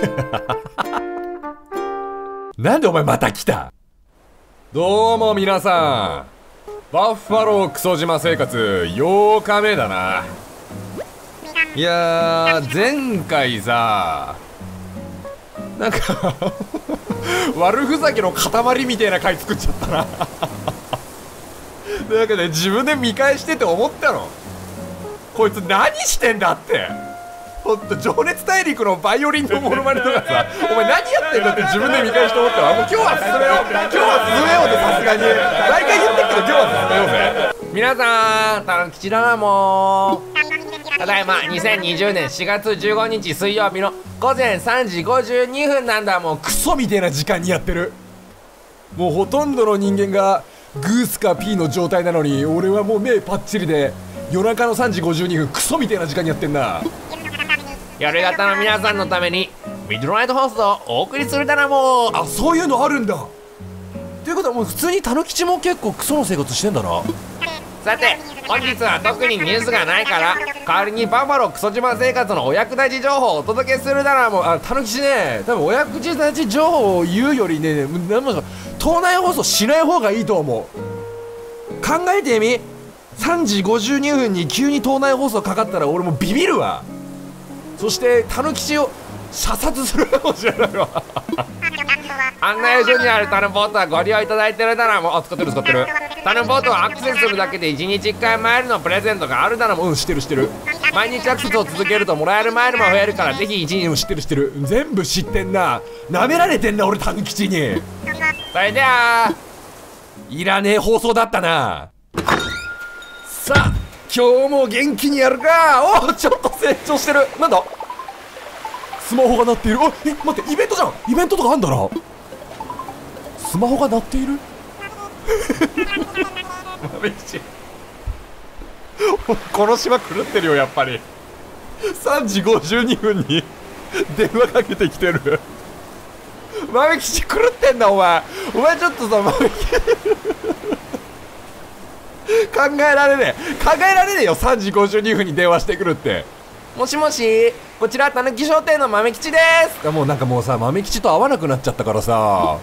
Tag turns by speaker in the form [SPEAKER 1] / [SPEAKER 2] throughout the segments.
[SPEAKER 1] なんでお前また来た？どうも皆さん。バッファロークソ島生活。8日目だな。いやー前回さなんか 悪ふざけの塊みたいな回作っちゃったな。だけど、ね、自分で見返してて思ったの。こいつ何してんだって。ほんと情熱大陸のバイオリンのモノマネとかさ お前何やってんだって。自分で見返して思ったわもう今日は進めよう。今日は進めようってさすがに。毎回言ってっけど今日は進めようぜ。皆さんたぬきちだなもう。ただいま2020年4月15日水曜日の午前3時52分なんだもう。クソみたいな時間にやってる。もうほとんどの人間がグースかピーの状態なのに俺はもう目パッチリで夜中の3時52分クソみたいな時間にやってんな夜型の皆さんのためにミッドナイト放送をお送りするだなもう。あそういうのあるんだ。ということはもう普通にたぬきちも結構クソの生活してんだなさて本日は特にニュースがないから代わりにバンファロークソ島生活のお役立ち情報をお届けするならもう。あたぬきちね。多分お役立ち情報を言うよりね何も島内放送しない方がいいと思う。考えてみ。3時52分に急に島内放送かかったら俺もビビるわそしてたぬきちを射殺するかもしれないわ。案内所にあるタヌボートはご利用いただいてるならもう使ってる使ってるタヌボートはアクセスするだけで1日1回マイルのプレゼントがあるならもうん知ってる知ってる。毎日アクセスを続けるともらえるマイルも増えるからぜひ1日も知ってる知ってる全部知ってんな。なめられてんな俺タヌ吉に。それではいらねえ放送だったな。さあ今日も元気にやるか。おちょっと成長してる。なんだ？スマホが鳴っている。あえ待ってイベントじゃん。イベントとかあんだな。スマホが鳴っている？この島狂ってるよやっぱり。3時52分に電話かけてきてる。豆吉狂ってんだお前。お前ちょっとさ豆吉考えられねえ。考えられねえよ3時52分に電話してくるって。もしもしこちらたぬき商店の豆吉です。もうなんかもうさ豆吉と会わなくなっちゃったからさ。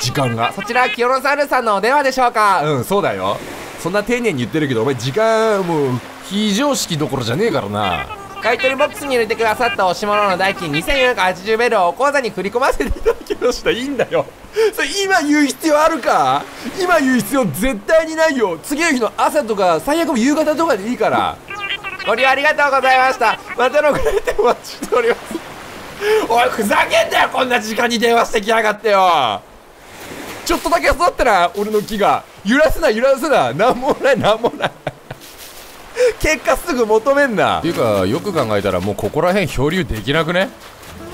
[SPEAKER 1] 時間が。そちら清野猿さんのお電話でしょうか。うんそうだよ。そんな丁寧に言ってるけどお前時間もう非常識どころじゃねえからな。買取ボックスに入れてくださったおし物の代金2480ベルをお口座に振り込ませていただきました。いいんだよ それ今言う必要あるか？今言う必要絶対にないよ。次の日の朝とか最悪も夕方とかでいいから。ご利用ありがとうございました。またのご来店お待ちしております。おいふざけんなよ。こんな時間に電話してきやがってよ。ちょっとだけ育ったら俺の木が。揺らすな揺らすな。なんもないなんもない。結果すぐ求めんな。っていうかよく考えたらもうここら辺漂流できなくね？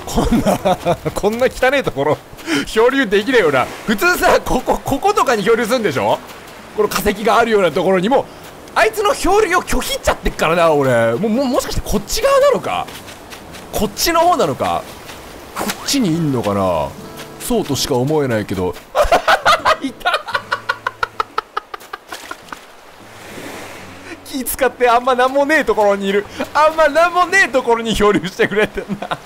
[SPEAKER 1] こんな こんな汚いところ漂流できねえよな。普通さこここことかに漂流するんでしょ？この化石があるようなところにも。あいつの漂流を拒否っちゃってっからな俺。もももしかしてこっち側なのか？こっちの方なのか？こっちにいんのかな？そうとしか思えないけど。いた。気使ってあんま何もねえところにいる。あんま何もねえところに漂流してくれてんな。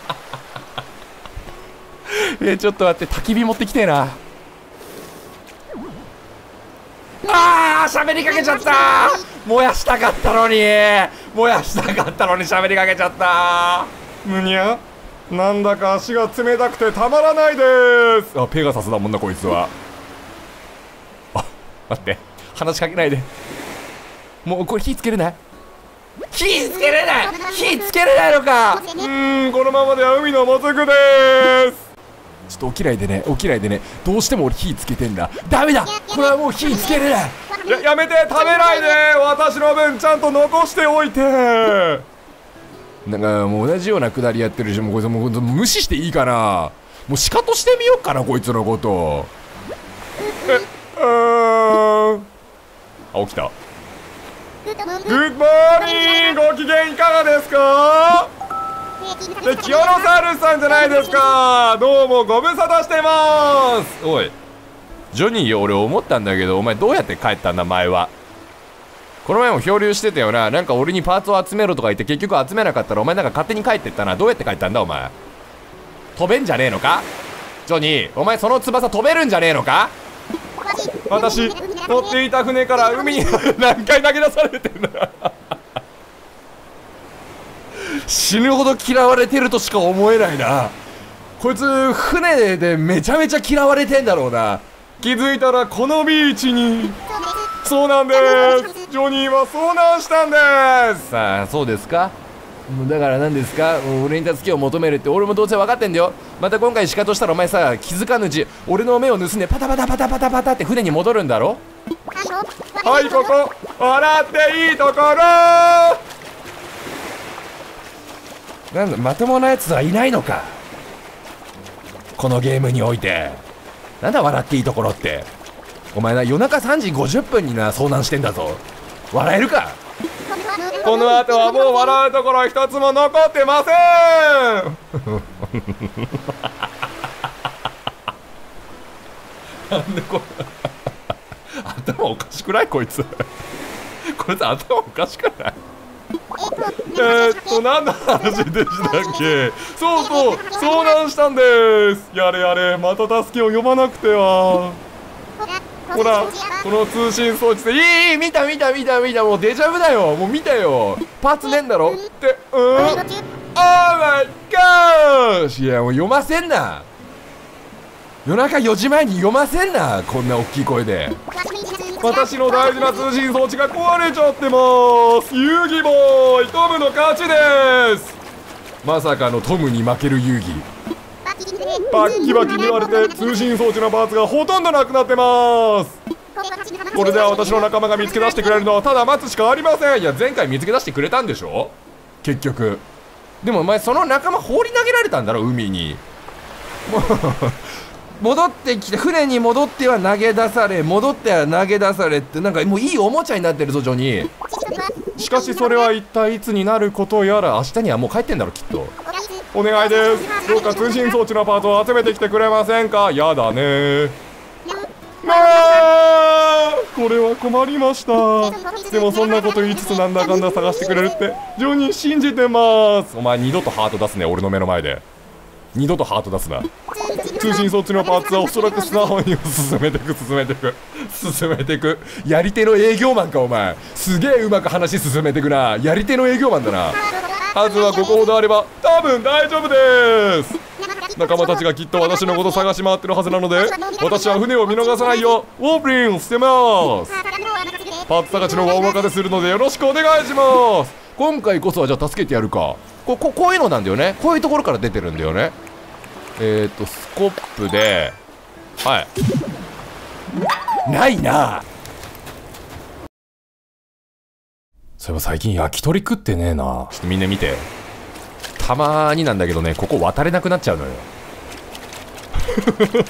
[SPEAKER 1] えちょっと待って焚き火持ってきてえな。あー喋りかけちゃった。燃やしたかったのに。燃やしたかったのに喋りかけちゃった。むにゃなんだか足が冷たくてたまらないです。あペガサスだもんなこいつは。あ待って。話しかけないで。もうこれ火つけれな。い火つけれな。い火つけれないのか。うーんこのままでは海のもずくですちょっとお嫌いでねお嫌いでねどうしても俺火つけてんだ。ダメだ！これはもう火つけれない！ややめて！食べないで！私の分ちゃんと残しておいて！なんかもう同じようなくだりやってるしもうこいつもう無視していいかな。もうシカトしてみようかなこいつのこと。えうー。んあ起きた。グッモーニングご機嫌いかがですか？で清野サルさんじゃないですか。どうもご無沙汰してます。おいジョニーよ俺思ったんだけどお前どうやって帰ったんだ前は。この前も漂流してたよな。なんか俺にパーツを集めろとか言って結局集めなかったらお前なんか勝手に帰ってったな。どうやって帰ったんだお前。飛べんじゃねえのか？ジョニーお前その翼飛べるんじゃねえのか？私乗っていた船から海に何回投げ出されてんだ死ぬほど嫌われてるとしか思えないな。こいつ船でめちゃめちゃ嫌われてんだろうな。気づいたらこのビーチに。そうなんです。ジョニーは遭難したんです。さあそうですか？だから何ですか？俺に助けを求めるって。俺もどうせ分かってんだよ。また今回しかとしたらお前さ気づかぬうち俺の目を盗んでパタパタパタパタパタって船に戻るんだろ？はいここ。笑っていいところなんだまともなやつはいないのか。このゲームにおいて。なんだ笑っていいところって。お前な夜中3時50分にな遭難してんだぞ。笑えるか。この後はもう笑うところ一つも残ってません。なんでこれ頭おかしくない？こいつ。こいつ頭おかしくない？えー、っと何の話でしたっけ？そうそう遭難したんです。やれやれまた助けを呼ばなくては。ほらこの通信装置でいい見た見た見た見たもうデジャブだよ。もう見たよ。パーツねえんだろ？ってうん。オーマイガーいやもう読ませんな。夜中4時前に読ませんな。こんな大きい声で。私の大事な通信装置が壊れちゃってます。遊戯ボーイトムの勝ちです。まさかのトムに負ける遊戯。バッキバキに割れて通信装置のパーツがほとんどなくなってます。これでは私の仲間が見つけ出してくれるのはただ待つしかありません。いや前回見つけ出してくれたんでしょ？結局。でもお前その仲間放り投げられたんだろ海に。もう戻ってきて船に戻っては投げ出され戻っては投げ出されってなんかもういいおもちゃになってるぞジョニー。しかしそれは一体いつになることやら明日にはもう帰ってんだろきっと。お願いです。どうか通信装置のパーツを集めてきてくれませんか？やだね。あこれは困りました。でもそんなこと言いつつなんだかんだ探してくれるってジョニー信じてます。お前二度とハート出すね俺の目の前で。二度とハート出すな通信装置のパーツはおそらく素直に進めていく進めていく進めていく。やり手の営業マンかお前。すげえうまく話進めてくな。やり手の営業マンだな。数はここほどあれば多分大丈夫です。仲間たちがきっと私のこと探し回ってるはずなので私は船を見逃さないようウォープリンしてます。パーツ探しの大まかでするのでよろしくお願いします。今回こそはじゃあ助けてやるか。こここういうのなんだよね。こういうところから出てるんだよね。えっ、ー、とスコップではい。ないな。そういえば最近焼き鳥食ってねえな。ちょっとみんな見て。たまになんだけどねここ渡れなくなっちゃうのよ。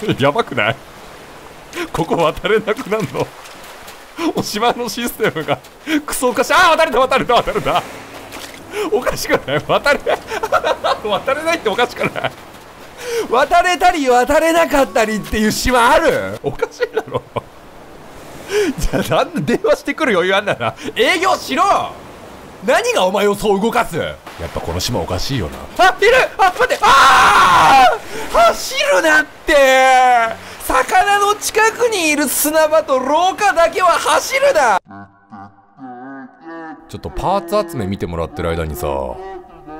[SPEAKER 1] やばくない？ここ渡れなくなるの？お島のシステムがクソおかしい。ああ渡れた渡れた渡れた。おかしくない？渡れ 渡れないっておかしくない？渡れたり渡れなかったりっていう島ある？おかしいだろ。じゃあなんで電話してくる余裕あんだな。営業しろ。何がお前をそう動かす？やっぱこの島おかしいよな。あいるあ待って！ああ走るなって！魚の近くにいる砂場と廊下だけは走るな！ちょっとパーツ集め見てもらってる間にさ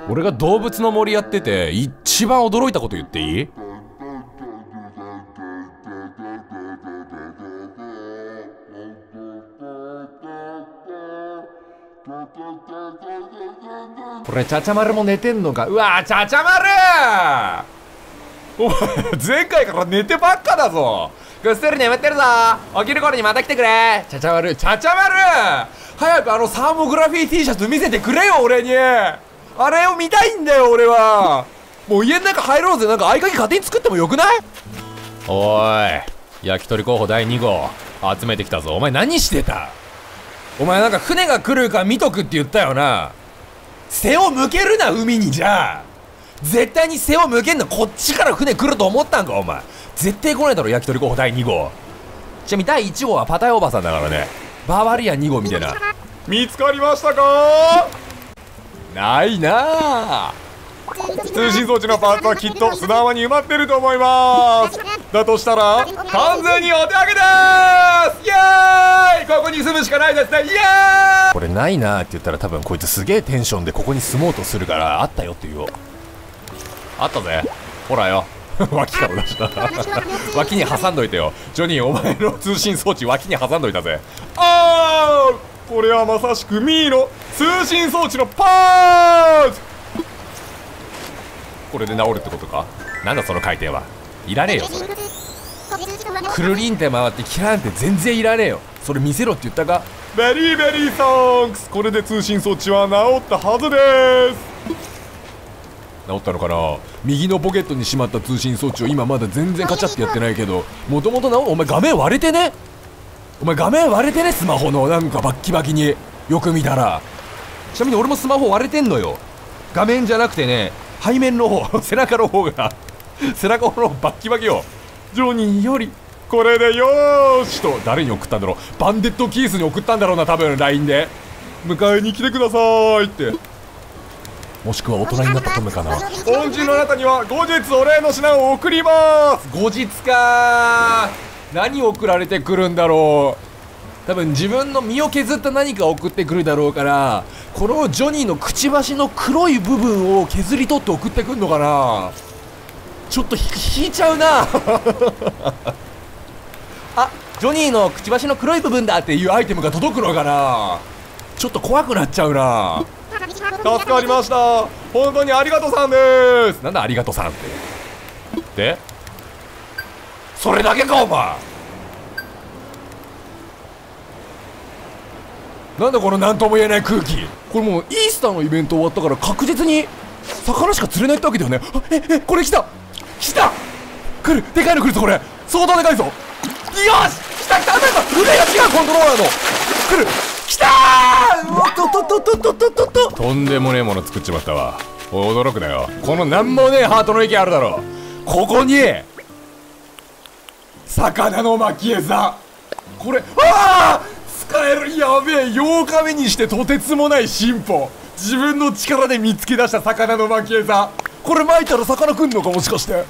[SPEAKER 1] 俺が動物の森やってて一番驚いたこと言っていい？これちゃちゃ丸も寝てんのか？うわちゃちゃ丸！お前前回から寝てばっかだぞ！ぐっすり眠ってるぞ！起きる頃にまた来てくれ！ちゃちゃ丸ちゃちゃ丸！早くあのサーモグラフィー T シャツ見せてくれよ俺に！あれを見たいんだよ俺は。もう家の中入ろうぜ。なんか合鍵勝手に作ってもよくない？おい焼き鳥候補第2号集めてきたぞ。お前何してた？お前なんか船が来るか見とくって言ったよな。背を向けるな海にじゃあ。絶対に背を向けんのこっちから船来ると思ったんかお前。絶対来ないだろ焼き鳥候補第2号。ちなみに第1号はパタヤおばさんだからね。バーバリアン2号みたいな。見つかりましたか？ないなあ。通信装置のパーツはきっと砂浜に埋まってると思います。だとしたら完全にお手上げです。イエーイ。ここに住むしかないですね。イエーイ。これないなって言ったら多分こいつすげえテンションでここに住もうとするからあったよって言おう。あったぜ。ほらよ。脇から出した。脇に挟んどいてよ。ジョニーお前の通信装置脇に挟んどいたぜ。あーこれはまさしくミーの通信装置のパーツこれで治るってことか？なんだその回転は？いらねえよそれ。くるりんって回ってキランって全然いらねえよ。それ見せろって言ったか？ベリーベリーソングス。これで通信装置は治ったはずです。治ったのかな？右のポケットにしまった通信装置を今まだ全然カチャってやってないけどもともとなお前画面割れてね？お前画面割れてねスマホの。なんかバッキバキに。よく見たら。ちなみに俺もスマホ割れてんのよ。画面じゃなくてね背面の方 背中の方が。背中の方バッキバキよ。ジョニーよりこれでよーしと。誰に送ったんだろう。バンデットキースに送ったんだろうな多分 LINE で。迎えに来てくださいって。もしくは大人になったトムかな。恩人のあなたには後日お礼の品を送ります。後日か何送られてくるんだろう。多分自分の身を削った何か送ってくるだろうからこのジョニーのくちばしの黒い部分を削り取って送ってくんのかな。ちょっと引いちゃうな。あジョニーのくちばしの黒い部分だっていうアイテムが届くのかな。ちょっと怖くなっちゃうな。助かりました。本当にありがとうさんです。なんだありがとうさんって。で？それだけかお前。なんだこの何とも言えない空気？これもうイースターのイベント終わったから確実に魚しか釣れないってわけだよね。ええこれ来た。来た。来る。でかいの来るぞこれ。相当でかいぞ。よし来た来たなんか腕が違うコントローラーの。来る。来たー。おっとっとっとっとっとっとっと。とんでもねえもの作っちまったわ。驚くなよ。このなんもねえハートの息あるだろここに魚の巻き餌。これああ使えるやべえ8日目にしてとてつもない進歩。自分の力で見つけ出した魚の巻き餌。これ巻いたら魚くんのかもしかして。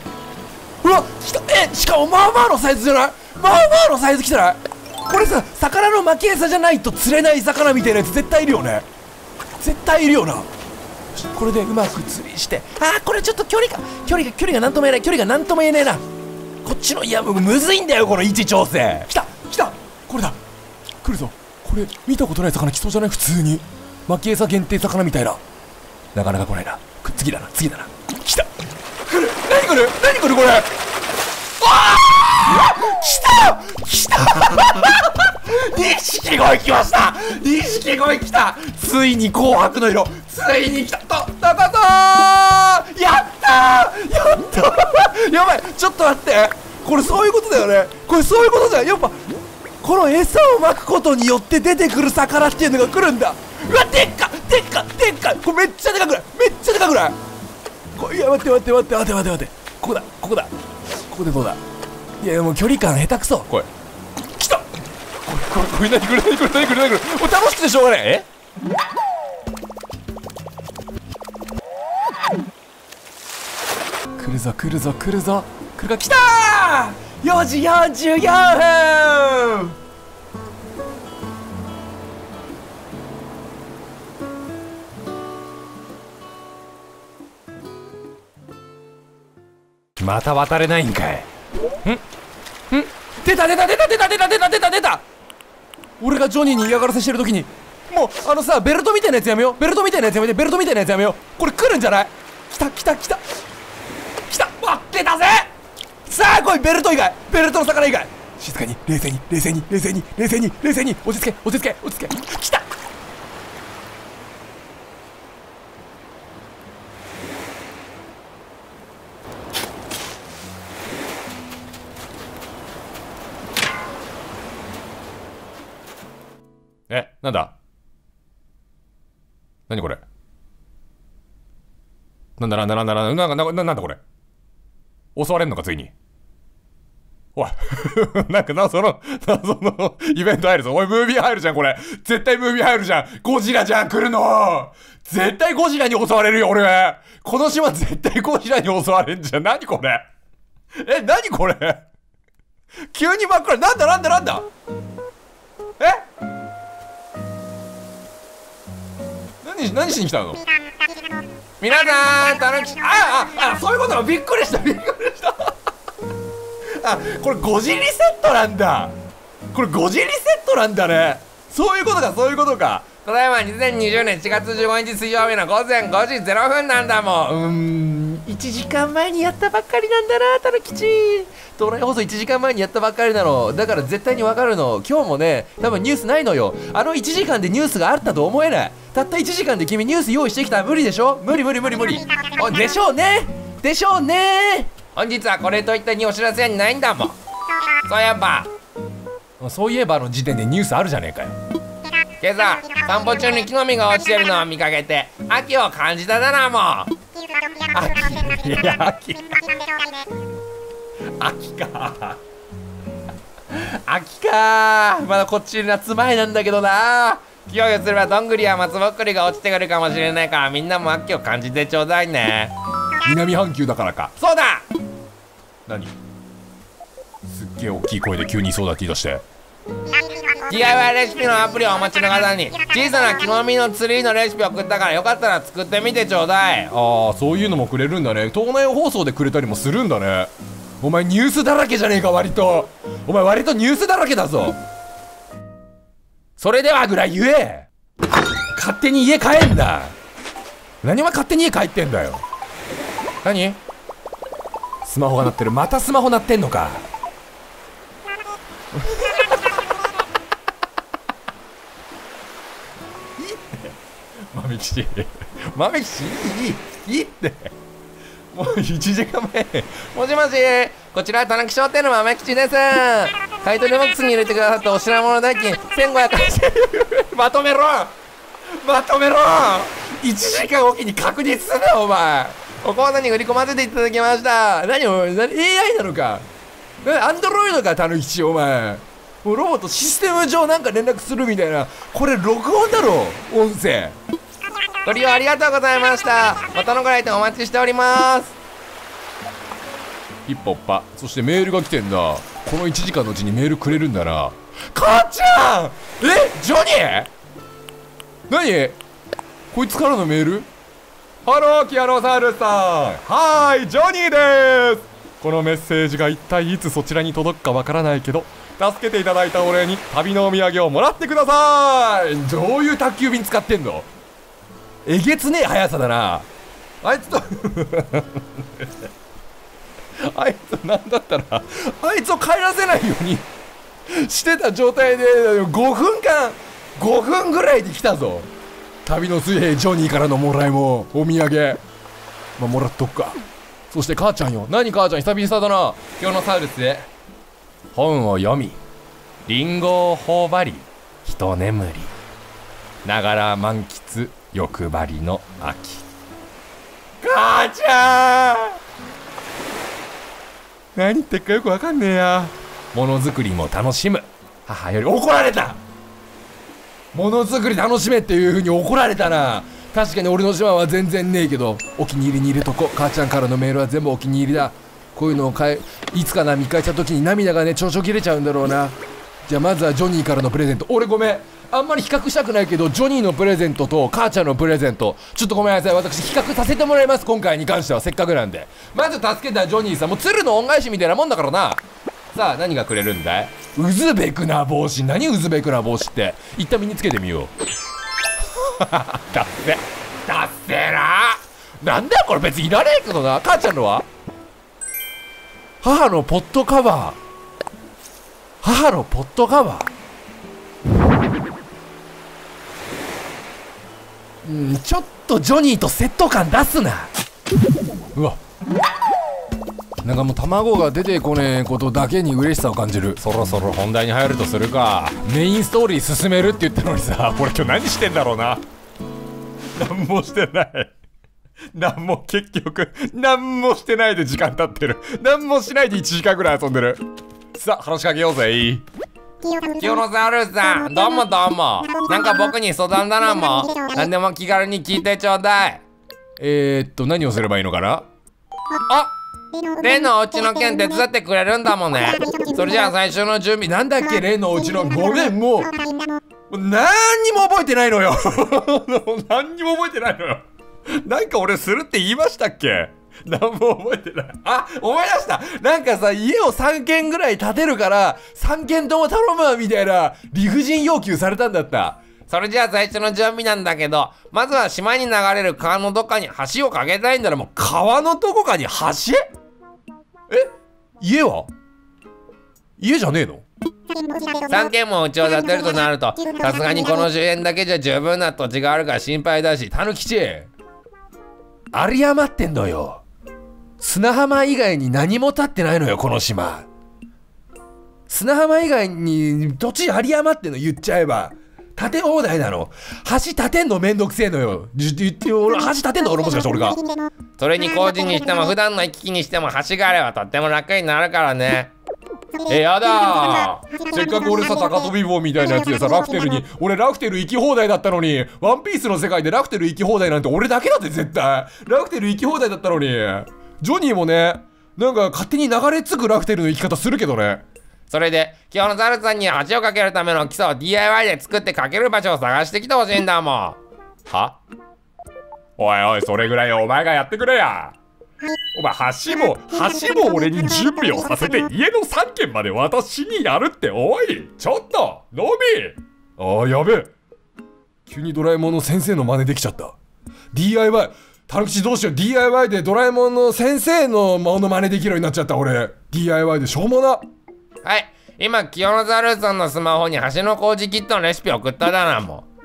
[SPEAKER 1] うわ来た。えしかもまあまあのサイズじゃない？まあまあのサイズ来てない？これさ魚の巻き餌じゃないと釣れない魚みたいなやつ絶対いるよね。絶対いるよな。これでうまく釣りして。あーこれちょっと距離が距離が距離が何とも言えない距離が何とも言えねえな。こっちのいやむずいんだよこの位置調整来た来たこれだ。来るぞ。これ見たことない魚来そうじゃない？普通に。巻き餌限定魚みたいな。なかなか来ないな。次だな次だな。来た。来る。何来る？何来るこれ？わあ来た！来た！錦鯉来ました！錦鯉来た！ついに紅白の色ついに来た。とたたたーやったー！やったー！やばい。ちょっと待って。これそういうことだよね。これそういうことだ。よやっぱこの餌をまくことによって出てくる魚っていうのが来るんだ。うわでっかでっかでっかこれめっちゃでかくない？めっちゃでかくない？こいや待って待って待って。待って待って待って。ここだ。ここだ。ここでどうだ？いやもう距離感下手くそ。これ来た！これこれこれ何これ？何これ？何これ？何これ？もう楽しくてしょうがない。え？るぞ来るぞ来るぞ。来るか来たー !4 時44分!また渡れないんかい。ん？ん？出た出た出た出た出た出た出た出た!俺がジョニーに嫌がらせしてる時にもうあのさベルトみたいなやつやめよう。ベルトみたいなやつやめてベルトみたいなやつやめよう。これ来るんじゃない？来た来た来た。来たわ出たぜ。さあ来いベルト以外。ベルトの魚以外。静かに冷静に冷静に冷静に冷静に冷静に。落ち着け落ち着け落ち着け。来た。えなんだ？何これ？なんだなんだなんだなんだなんだなんだなんだこれ？襲われんのかついにおい、なんか謎の、謎のイベント入るぞ。おい、ムービー入るじゃん、これ。絶対ムービー入るじゃん。ゴジラじゃん、来るの絶対ゴジラに襲われるよ、俺。この島絶対ゴジラに襲われんじゃん。何これえ、何これ急に真っ暗。なんだなんだなんだえ？何、何しに来たの？皆さん、楽し、ああ、あ、そういうことびっくりした、びっくりした。あ、これ5時リセットなんだ。これ5時リセットなんだね。そういうことか、そういうことか。ただいま2020年4月15日水曜日の午前5時0分なんだもん。うーん、1時間前にやったばっかりなんだな、たぬきち。東来放送1時間前にやったばっかりなの。だから絶対にわかるの。今日もね、多分ニュースないのよ。あの1時間でニュースがあったと思えない。たった1時間で君ニュース用意してきたら無理でしょ？無理無理無理無理。でしょうねでしょうね本日はこれといったにお知らせはないんだもんそういえばそういえばの時点でニュースあるじゃねえかよ今朝散歩中に木の実が落ちてるのを見かけて秋を感じただなもう。秋。いや秋秋か。秋か。まだこっち夏前なんだけどな。気をすればどんぐりや松ぼっくりが落ちてくるかもしれないからみんなも秋を感じてちょうだいね。南半球だからか。そうだ。何？すっげえ大きい声で急にそうだって言い出して DIY レシピのアプリをお待ちの方に小さな木の実のツリーのレシピを送ったからよかったら作ってみてちょうだい。ああそういうのもくれるんだね。東内放送でくれたりもするんだね。お前ニュースだらけじゃねえか割と。お前割とニュースだらけだぞ。それではぐらい言え。勝手に家帰んだ。何お前勝手に家帰ってんだよ。何？スマホが鳴ってる。またスマホ鳴ってんのか。豆吉豆吉いいいいって。もう1時間前。もしもし。こちら田中商店の豆吉です。買取ボックスに入れてくださったお品物代金。1580円。まとめろ。まとめろ。1時間おきに確認すなお前。お口座に振り込ませていただきました。何お前 AI なのか。アンドロイドかたぬきちお前。もうロボットシステム上なんか連絡するみたいな。これ録音だろ音声。ご利用ありがとうございました。またのご来店お待ちしております。一歩っぱそしてメールが来てんだこの1時間のうちにメールくれるんだな母ちゃん！え？ジョニー？何？こいつからのメール？ハローキアロサウルスさん。はーいジョニーです。このメッセージが一体いつそちらに届くかわからないけど助けていただいたお礼に旅のお土産をもらってください。どういう宅急便使ってんの？えげつねえ速さだな。あいつとあいつなんだったらあいつを帰らせないようにしてた状態で5分間5分ぐらいで来たぞ。旅の水平ジョニーからのもらいもお土産。まあもらっとくか。そして母ちゃんよ。何母ちゃん久々だな。今日のサウルスで本を読みリンゴを頬張り一眠り。ながら満喫欲張りの秋。母ちゃん！何言ってっかよくわかんねえや。ものづくりも楽しむ。母より怒られた。ものづくり楽しめっていう風に怒られたな。確かに俺の島は全然ねえけどお気に入りに入れとこ母ちゃんからのメールは全部お気に入りだ。こういうのを変えいつかな見返した時に涙がねちょちょ切れちゃうんだろうな。じゃあまずはジョニーからのプレゼント。俺ごめん。あんまり比較したくないけどジョニーのプレゼントと母ちゃんのプレゼント。ちょっとごめんなさい。私比較させてもらいます今回に関しては。せっかくなんで。まず助けたジョニーさん。もう鶴の恩返しみたいなもんだからな。さあ何がくれるんだい？ウズベクな帽子何ウズベクな帽子って。一旦身につけてみよう。だってだってな。なんだよこれ別にいらねえけどな。母ちゃんのは？母のポットカバー。母のポットカバー。うんちょっとジョニーとセット感出すな。うわ。なんかもう卵が出てこねえことだけに嬉しさを感じる。そろそろ本題に入るとするか。メインストーリー進めるって言ったのにさ これ今日何してんだろうな。何もしてない。何も結局何もしてないで時間経ってる。何もしないで1時間ぐらい遊んでる。さあ話しかけようぜ
[SPEAKER 2] キオノサウルスさん、どうもどうも。なんか僕に相談だなもん。何でも気軽に聞いてちょうだい。
[SPEAKER 1] えー、っと何をすればいいのかな？
[SPEAKER 2] あ例のお家の件手伝ってくれるんだもんね。それじゃあ最初の準備
[SPEAKER 1] なんだっけ例のお家のごめんもう何にも覚えてないのよ 何にも覚えてないのよなんか俺するって言いましたっけ？何も覚えてない。あ、思い出した。なんかさ、家を3軒ぐらい建てるから、3軒とも頼むわみたいな理不尽要求されたんだった。
[SPEAKER 2] それじゃあ最初の準備なんだけど、まずは島に流れる川のどっかに橋を架けたいんだらもう
[SPEAKER 1] 川のどこかに橋？え？家は？家じゃねえの
[SPEAKER 2] ？3軒もうちを建てるとなるとさすがにこの周辺だけじゃ十分な土地があるから心配だしたぬきち
[SPEAKER 1] 有り余ってんのよ砂浜以外に何も建ってないのよこの島。砂浜以外に土地有り余ってんの言っちゃえば。建て放題なの。橋建てんのめんどくせえのよ。言って俺橋建てんの俺もしかして俺が。
[SPEAKER 2] それに工事にしても普段の行き来にしても橋があればとっても楽になるからね。
[SPEAKER 1] えやだ。せっかく俺さ高飛び棒みたいなやつでさラフテルに俺ラフテル行き放題だったのにワンピースの世界でラフテル行き放題なんて俺だけだって絶対。ラフテル行き放題だったのにジョニーもねなんか勝手に流れ着くラフテルの行き方するけどね
[SPEAKER 2] それで、今日のザルさんに橋を架けるための基礎を DIY で作って架ける場所を探してきてほしいんだもん。
[SPEAKER 1] は？おいおい、それぐらいお前がやってくれや。お前、橋も、橋も俺に準備をさせて家の3軒まで私にやるって、おいちょっとノビああ、やべえ。急にドラえもんの先生の真似できちゃった。DIY、たぬきちどうしよう。DIY でドラえもんの先生のもの真似できるようになっちゃった、俺。DIY でしょうもな。
[SPEAKER 2] はい。今、清野ザルさんのスマホに橋の工事キットのレシピ送っただな、もう。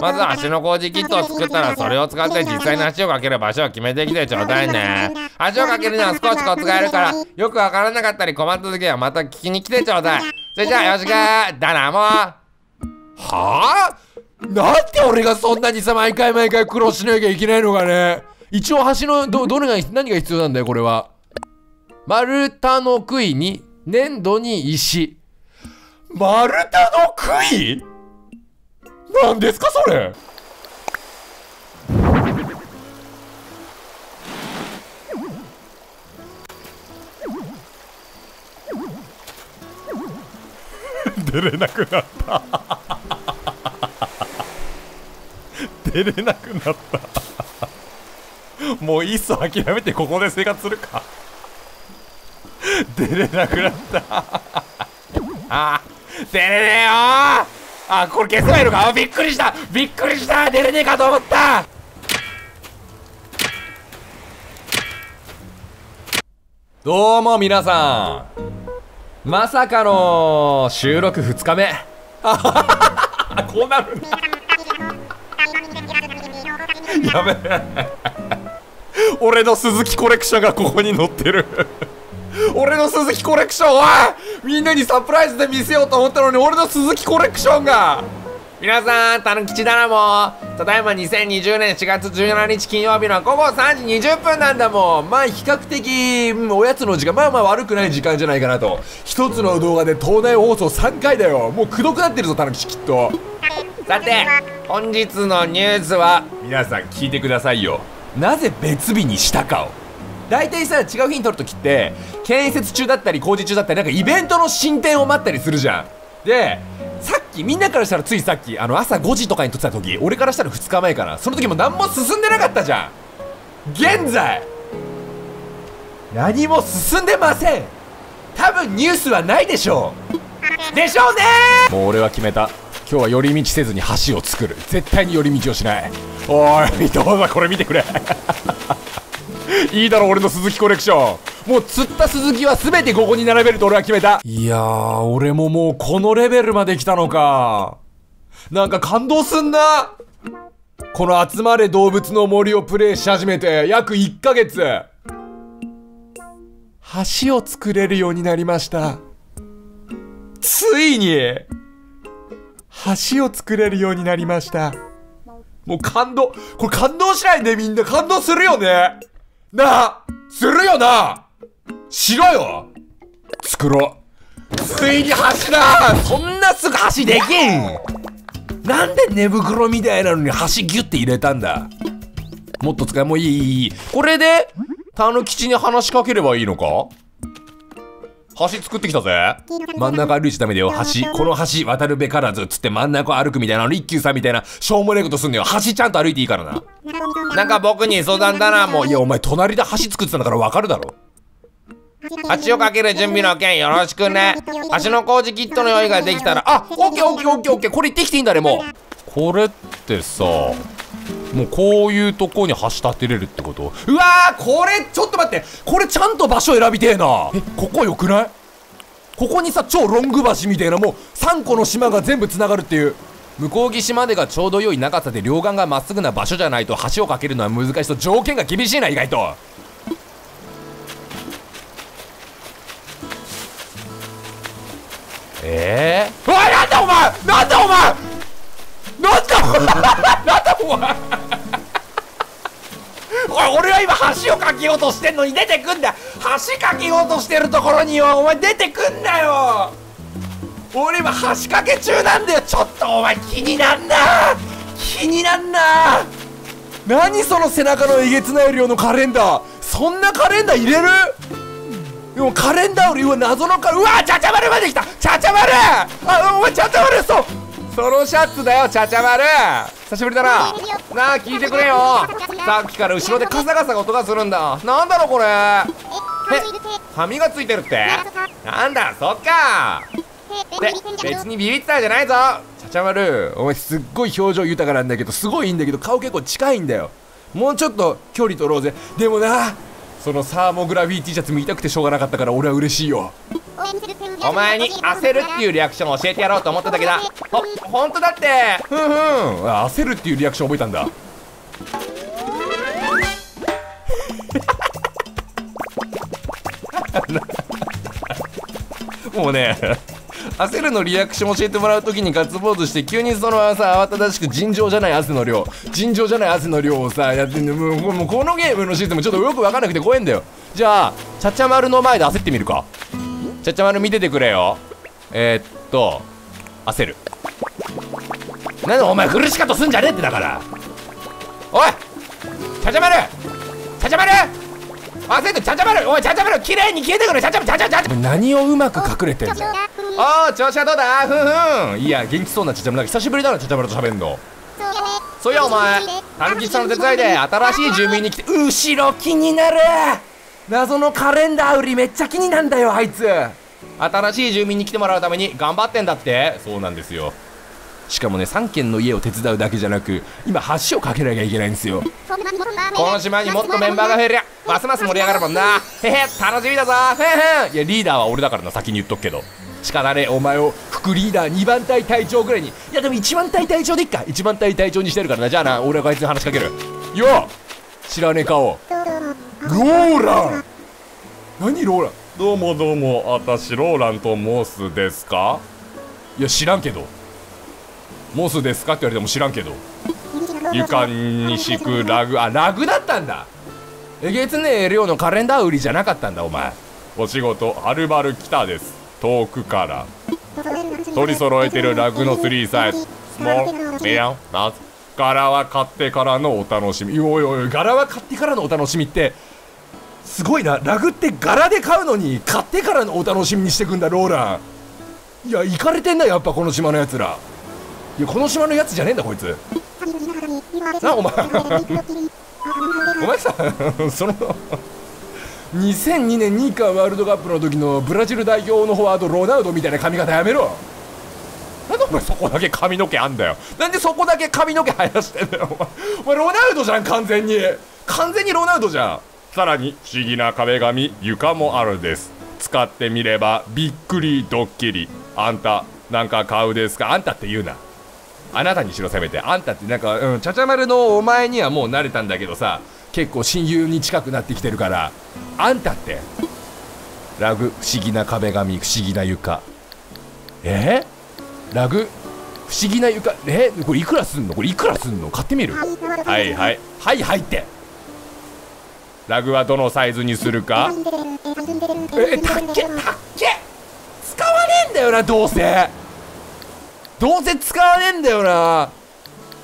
[SPEAKER 2] まずは橋の工事キットを作ったらそれを使って実際に橋を架ける場所を決めてきてちょうだいね。橋を架けるには少しコツがいるからよくわからなかったり困った時はまた聞きに来てちょうだい。それじゃあよろしくだなもう。は
[SPEAKER 1] あ？なんで俺がそんなにさ毎回毎回苦労しなきゃいけないのかね一応橋のどどれが何が必要なんだよこれは。丸太の杭に粘土に石。丸太の杭？何ですかそれ？出れなくなった出れなくなった。もういっそ諦めてここで生活するか。出れなくなった。あ出れねえよ。あこれ消せばいいのか？びっくりした。びっくりした。出れねえかと思った。どうも皆さん。まさかの収録2日目。あ こうなるんだ。やべえ。俺の鈴木コレクションがここに載ってる。俺の鈴木コレクションおいみんなにサプライズで見せようと思ったのに俺の鈴木コレクションが。
[SPEAKER 2] 皆さん、たぬきちだなも。ただいま2020年4月17日金曜日の午後3時20分なんだもん。
[SPEAKER 1] まあ比較的、うん、おやつの時間まあまあ悪くない時間じゃないかなと。一つの動画で東大放送3回だよ。もうくどくなってるぞたぬきちきっと。
[SPEAKER 2] さて本日のニュースは。
[SPEAKER 1] 皆さん聞いてくださいよ。なぜ別日にしたかを。大体さ違う日に撮るときって建設中だったり工事中だったりなんかイベントの進展を待ったりするじゃん。でさっきみんなからしたらついさっきあの朝5時とかに撮ってた時俺からしたら2日前かな。その時も何も進んでなかったじゃん。現在何も進んでません。多分ニュースはないでしょう。でしょうねもう俺は決めた今日は寄り道せずに橋を作る。絶対に寄り道をしない。おいどうぞこれ見てくれ。いいだろ俺の鈴木コレクション。もう釣った鈴木は全てここに並べると俺は決めた。いやー俺ももうこのレベルまで来たのか。なんか感動すんな。この集まれ動物の森をプレイし始めて約1ヶ月。橋を作れるようになりました。ついに。橋を作れるようになりました。もう感動。これ感動しないでみんな。感動するよね。なあ。するよな。しろよ。作ろう。ついに橋だ。そんなすぐ橋できん。なんで寝袋みたいなのに橋ギュッて入れたんだ。もっと使いもういいいいいい。これでタヌ吉に話しかければいいのか？橋作ってきたぜ。真ん中歩いちゃダメだよ。橋。この橋渡るべからずっつって真ん中歩くみたいなの。一休さんみたいな。しょうもねえことすんのよ。橋ちゃんと歩いていいからな。
[SPEAKER 2] なんか僕に相談だなもう。
[SPEAKER 1] いやお前隣で橋作ってたんだからわかるだろ。
[SPEAKER 2] 橋をかける準備の件よろしくね。橋の工事キットの用意ができたら。
[SPEAKER 1] あオッケーオッケーオッケーオッケー。これ言ってきていいんだねもう。これってさもうこういうとこに橋立てれるってこと？うわーこれちょっと待って。これちゃんと場所選びてえな。えここよくない？ここにさ超ロング橋みたいなもう3個の島が全部つながるっていう。向こう岸までがちょうど良い長さで両岸がまっすぐな場所じゃないと橋を架けるのは難しいと条件が厳しいな意外と。えー、うわなんだお前なんだお前！なんだお前！なんだお前 俺は今橋を架けようとしてんのに出てくんだ。橋架けようとしてるところにはお前出てくんだよ。俺今橋架け中なんだよ。ちょっとお前気になんな。気になんな。何その背中のえげつない量のカレンダー。そんなカレンダー入れる？でもカレンダーよりうわ謎のカうわちゃちゃ丸まで来た。ちゃちゃ丸。あお前ちゃちゃ丸そうそのシャツだよちゃちゃ丸。久しぶりだな。なあ聞いてくれよさっきから後ろでカサカサが音がするんだ。なんだろこれ。え紙がついてるって。なんだそっか。で別にビビったじゃないぞ。ちゃちゃ丸お前すっごい表情豊かなんだけどすごいいいんだけど顔結構近いんだよ。もうちょっと距離取ろうぜ。でもなそのサーモグラフィー T シャツ見たくてしょうがなかったから俺は嬉しいよ。
[SPEAKER 2] お前に焦るっていうリアクションを教えてやろうと思っただけだ。ほ本当だって。
[SPEAKER 1] ふんふん。あ焦るっていうリアクション覚えたんだもうね焦るのリアクション教えてもらう時にガッツポーズして急にそのさ慌ただしく尋常じゃない汗の量尋常じゃない汗の量をさやってんの。もうもうこのゲームのシステムちょっとよく分かんなくて怖いんだよ。じゃあちゃちゃ丸の前で焦ってみるか。ちゃちゃ丸見ててくれよ。えー、っと焦る。なんでお前苦しかとすんじゃねえってだから。おいちゃちゃ丸!ちゃちゃ丸!焦ってちゃちゃ丸おいちゃちゃ丸綺麗に消えてくれちゃちゃちゃちゃちゃ何をうまく隠れてんだおー調子はどうだ？ふんふん。いや元気そうなちゃちゃ丸久しぶりだなちゃちゃ丸と喋んの。そう。いやお前。たぬきさんの手伝いで新しい住民に来て後ろ気になる。謎のカレンダー売りめっちゃ気になんだよあいつ。新しい住民に来てもらうために頑張ってんだって。そうなんですよしかもね3軒の家を手伝うだけじゃなく今橋を架けなきゃいけないんですよ。この島にもっとメンバーが増えりゃますます盛り上がるもんな。へへ楽しみだぞ。へへいやリーダーは俺だからな先に言っとくけど。仕方ねえお前を副リーダー2番隊隊長ぐらいに。いやでも1番隊隊長でいっか。1番隊隊長にしてるからな。じゃあな俺はこいつに話しかける。よ知らねえ顔。ローラン。何ローラン？どうもどうも私ローランと申すですか？いや知らんけどモスですか？って言われても知らんけど。床に敷くラグ。あラグだったんだ。えげつねえ量のカレンダー売りじゃなかったんだお前。お仕事はるばる来たです。遠くから。取り揃えてるラグの3サイズスモール。ミディアムラージ柄は買ってからのお楽しみ。おいおい柄は買ってからのお楽しみってすごいな。ラグって柄で買うのに買ってからのお楽しみにしてくんだローラン。いやイカれてんなやっぱこの島のやつら。いやこの島のやつじゃねえんだこいつ。なお前。お前さ その2002年日韓ワールドカップの時のブラジル代表のフォワードロナウドみたいな髪型やめろ。なんでお前そこだけ髪の毛あんだよ。なんでそこだけ髪の毛生やしてんだよお前。お前ロナウドじゃん完全に。完全にロナウドじゃん。さらに不思議な壁紙床もあるです。使ってみればびっくりドッキリ。あんたなんか買うですか？あんたって言うなあなたにしろせめてあんたってなんかうんちゃちゃ丸のお前にはもう慣れたんだけどさ結構親友に近くなってきてるからあんたってラグ不思議な壁紙不思議な床。え？ラグ不思議な床？え？これいくらすんの？これいくらすんの？買ってみる。はいはい。はいはいって。ラグはどのサイズにするか？えたっけたっ。け使わねえんだよなどうせ。どうせ使わねえんだよな。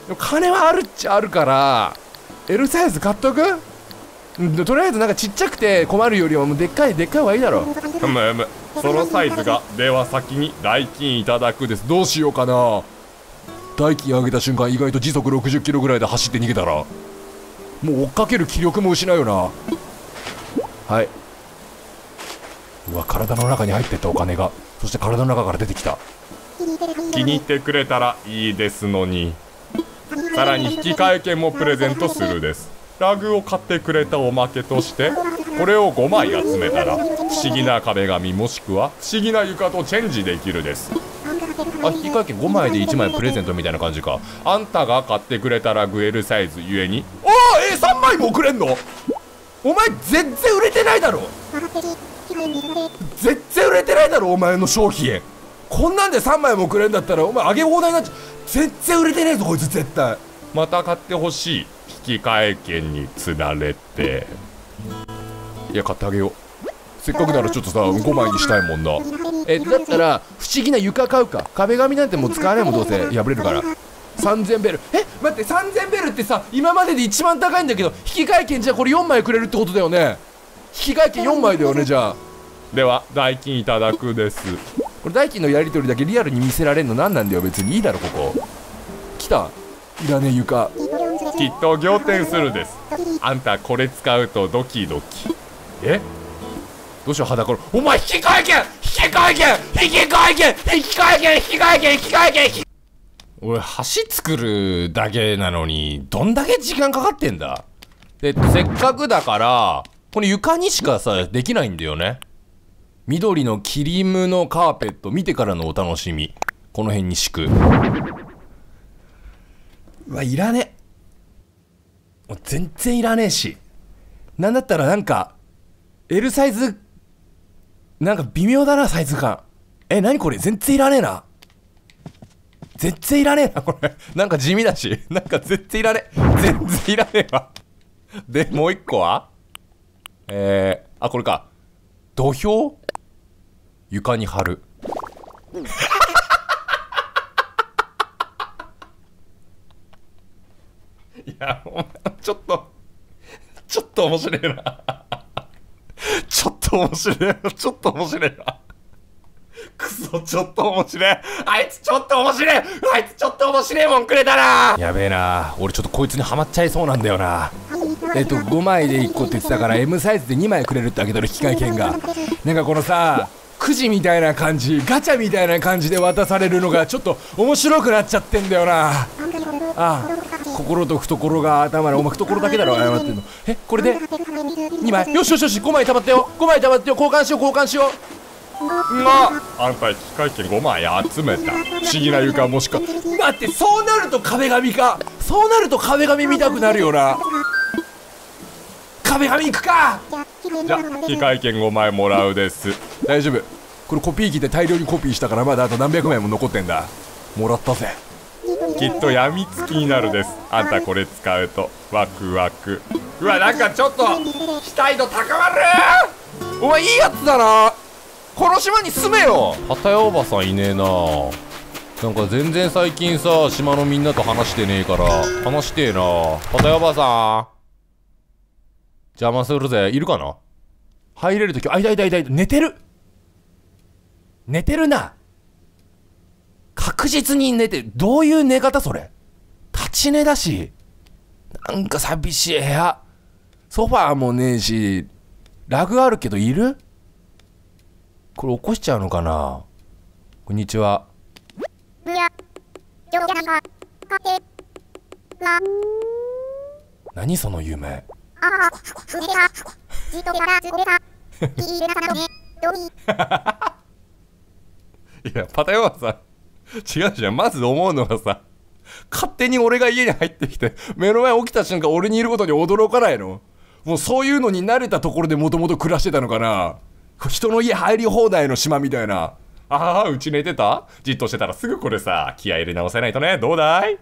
[SPEAKER 1] でも金はあるっちゃあるから L サイズ買っとく？うんとりあえずなんかちっちゃくて困るよりはもうでっかいでっかい方がいいだろ。
[SPEAKER 3] ふむふむそのサイズがでは先に代金いただくです。
[SPEAKER 1] どうしようかな。代金上げた瞬間意外と時速60キロぐらいで走って逃げたら。もう追っかける気力も失うよな。はい。うわ体の中に入ってったお金が。そして体の中から出てきた
[SPEAKER 3] 気に入ってくれたらいいですのに。さらに引換券もプレゼントするです。ラグを買ってくれたおまけとしてこれを5枚集めたら不思議な壁紙もしくは不思議な床とチェンジできるです。
[SPEAKER 1] あ引換券5枚で1枚プレゼントみたいな感じか。
[SPEAKER 3] あんたが買ってくれたラグ L サイズゆえに
[SPEAKER 1] おおえ3枚もくれんの？お前全然売れてないだろ。全然売れてないだろお前の商品こんなんで3枚もくれんだったらお前上げ放題になっちゃう。全然売れてねえぞこいつ絶対。
[SPEAKER 3] また買ってほしい。引換券につられて。
[SPEAKER 1] いや買ってあげよう。せっかくならちょっとさ5枚にしたいもんな。えだったら不思議な床買うか。壁紙なんてもう使わねえもん どうせ。破れるから。3000ベル。え待って3000ベルってさ今までで一番高いんだけど引換券じゃあこれ4枚くれるってことだよね。引換券4枚だよねじゃあ。
[SPEAKER 3] では代金いただくです
[SPEAKER 1] これ代金のやり取りだけリアルに見せられんの何なんだよ別にいいだろここ。来た。いらねえ床。
[SPEAKER 3] きっと仰天するです。あんたこれ使うとドキドキ。
[SPEAKER 1] え？どうしよう裸のお前引き換え券引き換え券引き換え券引き換え券引き換え券引換券俺橋作るだけなのにどんだけ時間かかってんだ？でせっかくだからこの床にしかさできないんだよね。緑のキリムのカーペット見てからのお楽しみ。この辺に敷く。うわいらね。もう全然いらねえし。なんだったらなんか L サイズなんか微妙だなサイズ感。え何これ？全然いらねえな。全然いらねえなこれ。なんか地味だし。なんか全然いらねえ。全然いらねえわ。でもう一個は？えー、あこれか。土俵？床に貼る。いやお前ちょっとちょっと面白いな。ちょっと面白いちょっと面白いな。くそちょっと面白い。あいつちょっと面白い。あいつちょっと面白いもんくれたな。やべえな。俺ちょっとこいつにはまっちゃいそうなんだよなえっと5枚で1個って言ってたから M サイズで2枚くれるってあげたる引換券が。なんかこのさくじみたいな感じガチャみたいな感じで渡されるのがちょっと面白くなっちゃってんだよな。ああ心と懐が頭でお前懐だけだろ謝ってんの。えこれで？2枚。よしよしよし5枚たまったよ。5枚たまってよ。交換しよう交換しよう。
[SPEAKER 3] まあんた引換券5枚集めた。不思議な床もしか。
[SPEAKER 1] 待ってそうなると壁紙か。そうなると壁紙見たくなるよな壁紙行くか。
[SPEAKER 3] じゃ引換券5枚もらうです。
[SPEAKER 1] 大丈夫。これコピー機で大量にコピーしたからまだあと何百枚も残ってんだ。もらったぜ。
[SPEAKER 3] きっとやみつきになるです。あんたこれ使うと。ワクワク。うわなんかちょっと期待度高まる。
[SPEAKER 1] お前いいやつだな。この島に住めよ。畑屋おばさんいねえな。なんか全然最近さ島のみんなと話してねえから。話してえな。畑屋おばさん邪魔するぜ。いるかな？入れるときあいたいたいたいた。寝てる。寝てるな。確実に寝てる。どういう寝方それ？立ち寝だし。なんか寂しい部屋。ソファーもねえし。ラグあるけどいる？これ起こしちゃうのかな？こんにちは。何その夢いやパタヨはさ違うじゃん。まず思うのがさ勝手に俺が家に入ってきて目の前起きた瞬間俺にいることに驚かないの？もうそういうのに慣れたところでもともと暮らしてたのかな？人の家入り放題の島みたいな。ああうち寝てた？じっとしてたらすぐこれさ気合入れ直せないとね。どうだい？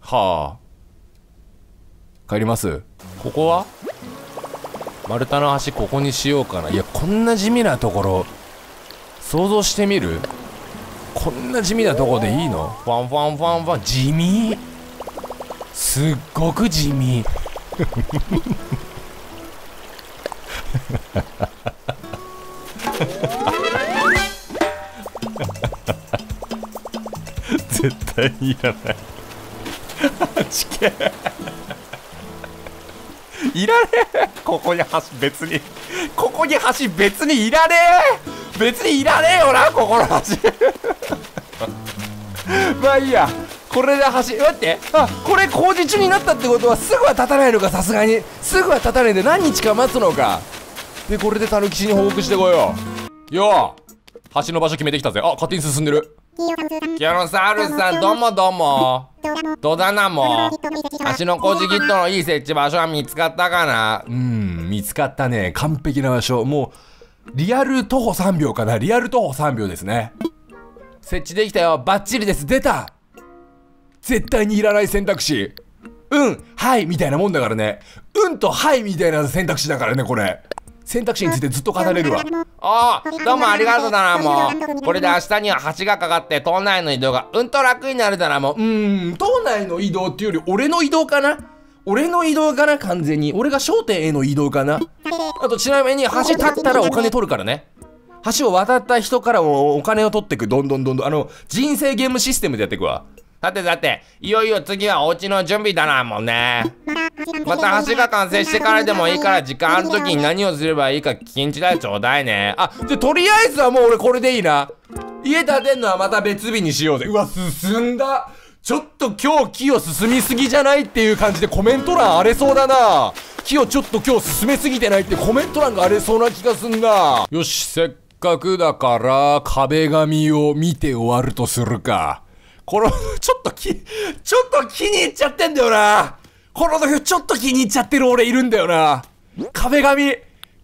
[SPEAKER 1] はあ。帰ります。ここは？丸太の橋ここにしようかな。いやこんな地味なところ想像してみる？こんな地味なとこでいいの？ファンファンファンファン。地味？すっごく地味。絶対にいらない。地形いらねえ。ここに橋別に。ここに橋別にいらねえ。別にいらねえよなここの橋。まあいいや。これで橋待って。あこれ工事中になったってことはすぐは立たないのかさすがに。すぐは立たないで何日か待つのか。でこれで狸氏に報告してこよう。よう。橋の場所決めてきたぜ。あ勝手に進んでる。
[SPEAKER 2] キアノサウルスさん。どうもどうもどうだなも橋の工事キットのいい設置場所は見つかったかな？
[SPEAKER 1] うん見つかったね。完璧な場所。もうリアル徒歩3秒かな。リアル徒歩3秒ですね。設置できたよ。バッチリです。出た。絶対にいらない選択肢。うんはいみたいなもんだからね。うんとはいみたいな選択肢だからねこれ選択肢についてずっと語れるわ。
[SPEAKER 2] ああどうもありがとうだなもう。これで明日には橋がかかって島内の移動がうんと楽になるだなもう。
[SPEAKER 1] うーん島内の移動っていうより俺の移動かな？俺の移動かな完全に。俺が商店への移動かな？あとちなみに橋立ったらお金取るからね。橋を渡った人からもお金を取ってく。どんどんどんどん。あの人生ゲームシステムでやっていくわ
[SPEAKER 2] さてさていよいよ次はお家の準備だなもんね。また橋が完成してからでもいいから時間ある時に何をすればいいか聞き代ちょうだいね。
[SPEAKER 1] あじゃあとりあえずはもう俺これでいいな。家建てんのはまた別日にしようぜ。うわ進んだ。ちょっと今日木を進みすぎじゃないっていう感じでコメント欄荒れそうだな。木をちょっと今日進めすぎてないってコメント欄が荒れそうな気がすんな。よしせっかくだから壁紙を見て終わるとするかこのちょっときちょっと気に入っちゃってんだよな。この時ちょっと気に入っちゃってる俺いるんだよな。壁紙。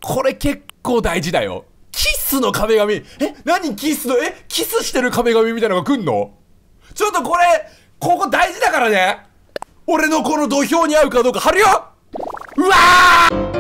[SPEAKER 1] これ結構大事だよ。キスの壁紙。え何キスの？えキスしてる壁紙みたいなのが来んの？ちょっとこれここ大事だからね。俺のこの土俵に合うかどうか貼るよ。うわー